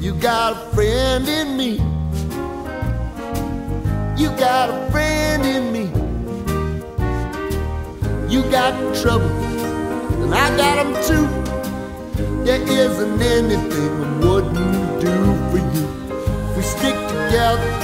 You got a friend in me. You got a friend in me. You got trouble, and I got them too. There isn't anything I wouldn't do for you. If we stick together